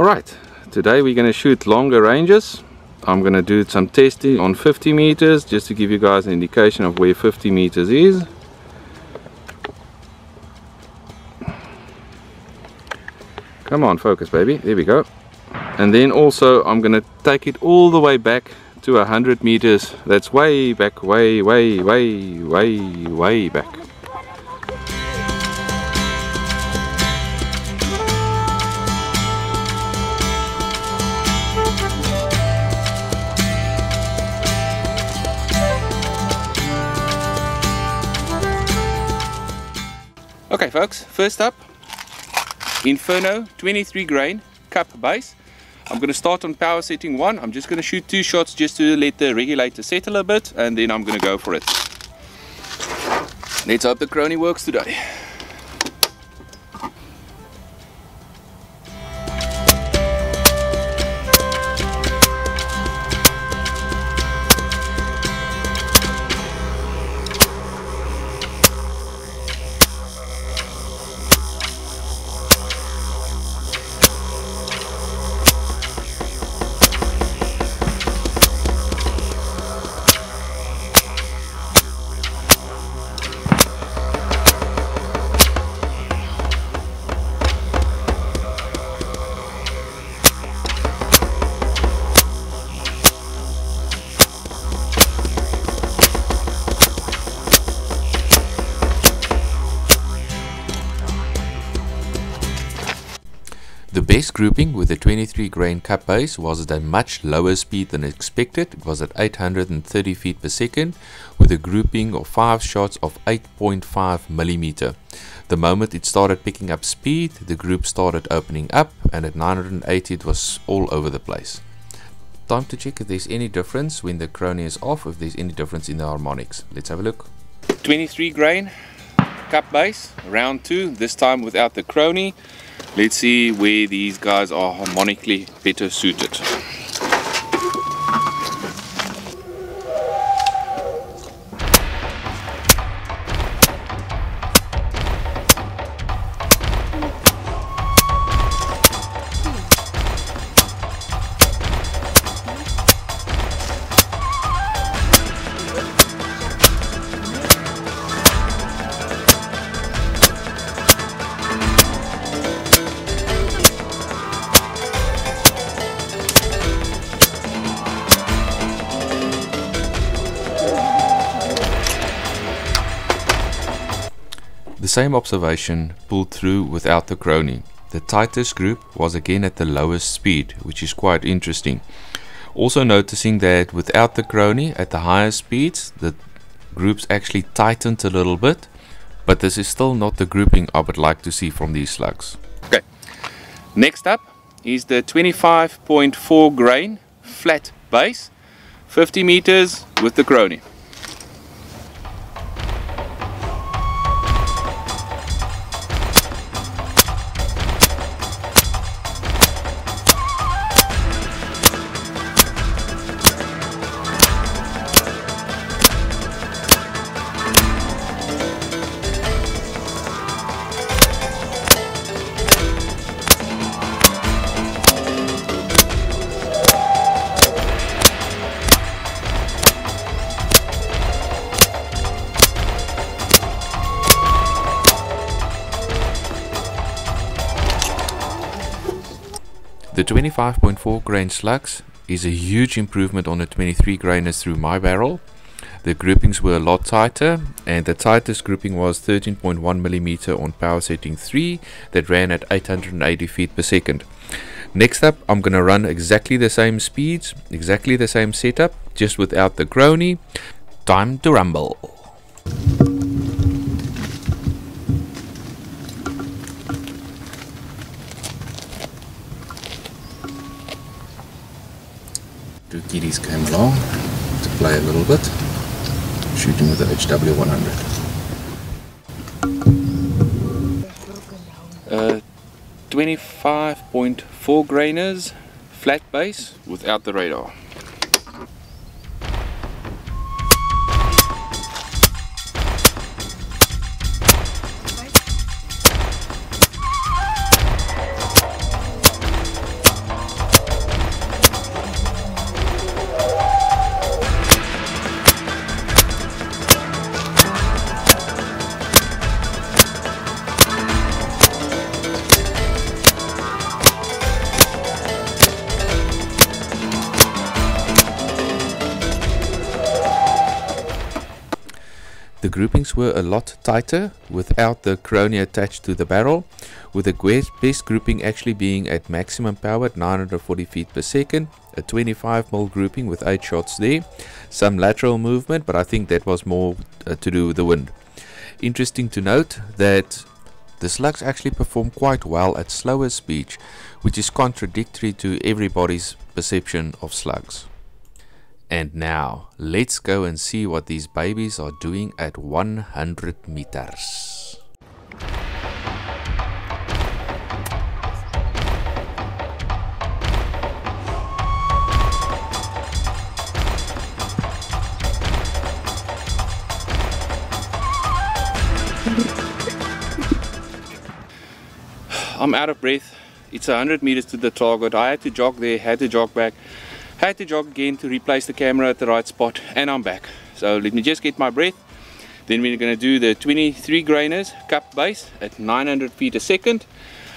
Alright, today we're going to shoot longer ranges. I'm going to do some testing on 50 meters just to give you guys an indication of where 50 meters is. Come on, focus baby, there we go. And then also I'm going to take it all the way back to 100 meters. That's way back, way, way, way, way, way back. Folks, first up, Inferno 23 grain cup base. I'm going to start on power setting 1. I'm just going to shoot two shots just to let the regulator settle a bit and then I'm going to go for it. Let's hope the Chrony works today. The best grouping with the 23 grain cup base was at a much lower speed than expected. It was at 830 feet per second with a grouping of 5 shots of 8.5 millimeter. The moment it started picking up speed, the group started opening up and at 980 it was all over the place. Time to check if there's any difference when the Chrony is off, if there's any difference in the harmonics. Let's have a look. 23 grain cup base, round 2, this time without the Chrony. Let's see where these guys are harmonically better suited. The same observation pulled through without the Chrony. The tightest group was again at the lowest speed, which is quite interesting. Also noticing that without the Chrony at the higher speeds, the groups actually tightened a little bit, but this is still not the grouping I would like to see from these slugs. Okay, next up is the 25.4 grain flat base, 50 meters with the Chrony. The 25.4 grain slugs is a huge improvement on the 23 grainers through my barrel. The groupings were a lot tighter and the tightest grouping was 13.1 millimeter on power setting 3 that ran at 880 feet per second. Next up I'm gonna run exactly the same speeds, exactly the same setup, just without the Chrony. Time to rumble. Two kiddies came along to play a little bit, shooting with the HW100. Uh, 25.4 grainers, flat base without the radar. The groupings were a lot tighter without the Chrony attached to the barrel, with the best grouping actually being at maximum power at 940 feet per second, a 25 mil grouping with 8 shots there, some lateral movement, but I think that was more uh, to do with the wind. Interesting to note that the slugs actually perform quite well at slower speeds, which is contradictory to everybody's perception of slugs. And now, let's go and see what these babies are doing at 100 meters. I'm out of breath. It's 100 meters to the target. I had to jog there, had to jog back. Had to jog again to replace the camera at the right spot and I'm back. So let me just get my breath. Then we're going to do the 23 grainers cup base at 900 feet a second.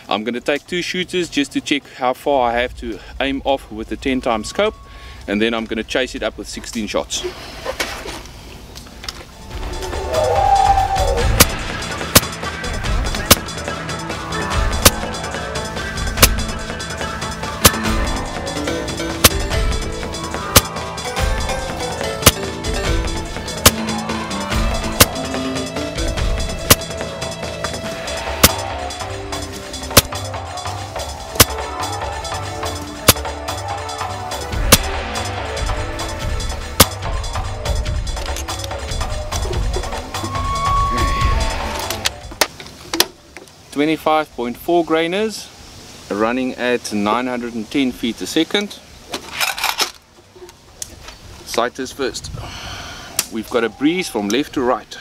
I'm going to take two shooters just to check how far I have to aim off with the 10 times scope and then I'm going to chase it up with 16 shots. 25.4 grainers running at 910 feet a second. Sighters first. We've got a breeze from left to right.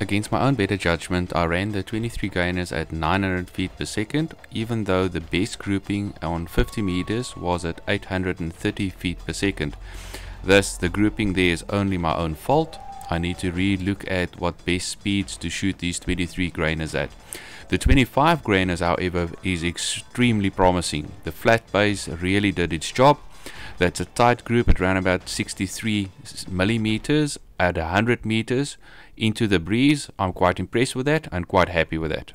Against my own better judgment, I ran the 23 grainers at 900 feet per second, even though the best grouping on 50 meters was at 830 feet per second. Thus, the grouping there is only my own fault. I need to re-look at what best speeds to shoot these 23 grainers at. The 25 grainers, however, is extremely promising. The flat base really did its job. That's a tight group It ran about 63 millimeters at 100 meters into the breeze. I'm quite impressed with that and quite happy with that.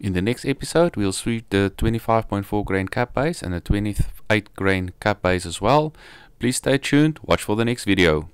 In the next episode, we'll shoot the 25.4 grain cup base and the 28 grain cup base as well. Please stay tuned, watch for the next video.